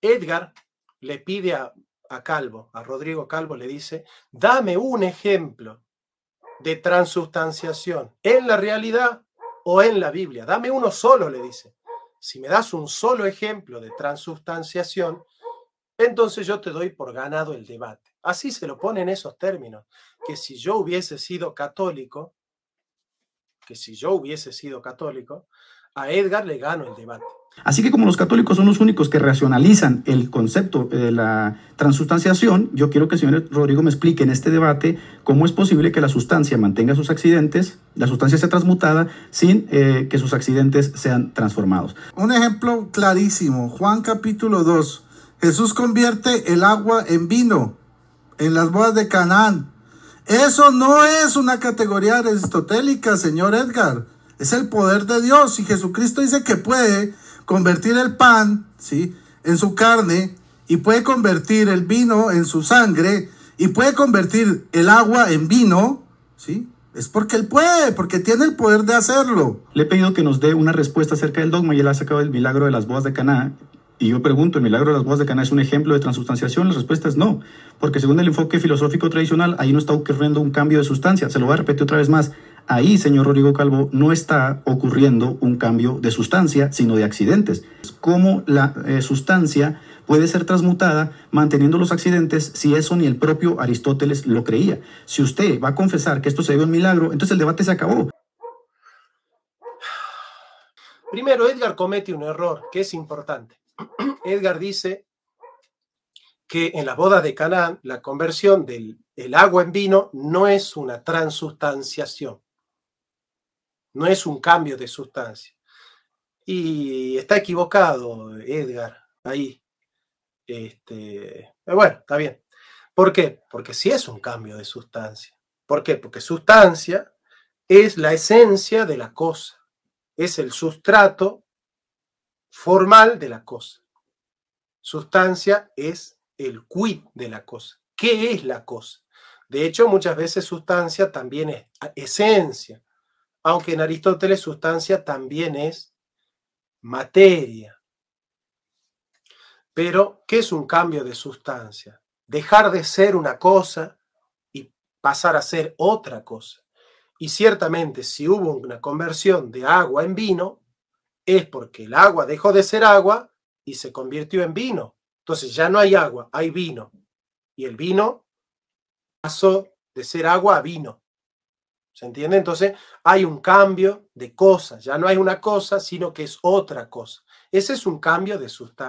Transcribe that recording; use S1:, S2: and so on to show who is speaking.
S1: Edgar le pide a, a Calvo, a Rodrigo Calvo, le dice, dame un ejemplo de transubstanciación en la realidad o en la Biblia. Dame uno solo, le dice. Si me das un solo ejemplo de transubstanciación, entonces yo te doy por ganado el debate. Así se lo pone en esos términos, que si yo hubiese sido católico, que si yo hubiese sido católico, a Edgar le gano el debate.
S2: Así que como los católicos son los únicos que racionalizan el concepto de la transustanciación, yo quiero que el señor Rodrigo me explique en este debate cómo es posible que la sustancia mantenga sus accidentes, la sustancia sea transmutada sin eh, que sus accidentes sean transformados.
S3: Un ejemplo clarísimo, Juan capítulo 2. Jesús convierte el agua en vino en las bodas de Canaán. Eso no es una categoría aristotélica, señor Edgar. Es el poder de Dios y Jesucristo dice que puede convertir el pan, ¿sí? En su carne y puede convertir el vino en su sangre y puede convertir el agua en vino, ¿sí? Es porque él puede, porque tiene el poder de hacerlo.
S2: Le he pedido que nos dé una respuesta acerca del dogma y él ha sacado el milagro de las bodas de Caná. Y yo pregunto, ¿el milagro de las bodas de Caná es un ejemplo de transustanciación? La respuesta es no, porque según el enfoque filosófico tradicional, ahí no está ocurriendo un cambio de sustancia. Se lo voy a repetir otra vez más. Ahí, señor Rodrigo Calvo, no está ocurriendo un cambio de sustancia, sino de accidentes. ¿Cómo la eh, sustancia puede ser transmutada manteniendo los accidentes si eso ni el propio Aristóteles lo creía? Si usted va a confesar que esto se dio un milagro, entonces el debate se acabó.
S1: Primero, Edgar comete un error que es importante. Edgar dice que en la boda de Canaán la conversión del el agua en vino no es una transustanciación no es un cambio de sustancia. Y está equivocado, Edgar, ahí. Este, bueno, está bien. ¿Por qué? Porque sí es un cambio de sustancia. ¿Por qué? Porque sustancia es la esencia de la cosa, es el sustrato formal de la cosa. Sustancia es el quid de la cosa. ¿Qué es la cosa? De hecho, muchas veces sustancia también es esencia aunque en Aristóteles sustancia también es materia. Pero, ¿qué es un cambio de sustancia? Dejar de ser una cosa y pasar a ser otra cosa. Y ciertamente, si hubo una conversión de agua en vino, es porque el agua dejó de ser agua y se convirtió en vino. Entonces ya no hay agua, hay vino. Y el vino pasó de ser agua a vino. ¿Se entiende? Entonces hay un cambio de cosas, ya no hay una cosa, sino que es otra cosa. Ese es un cambio de sustancia.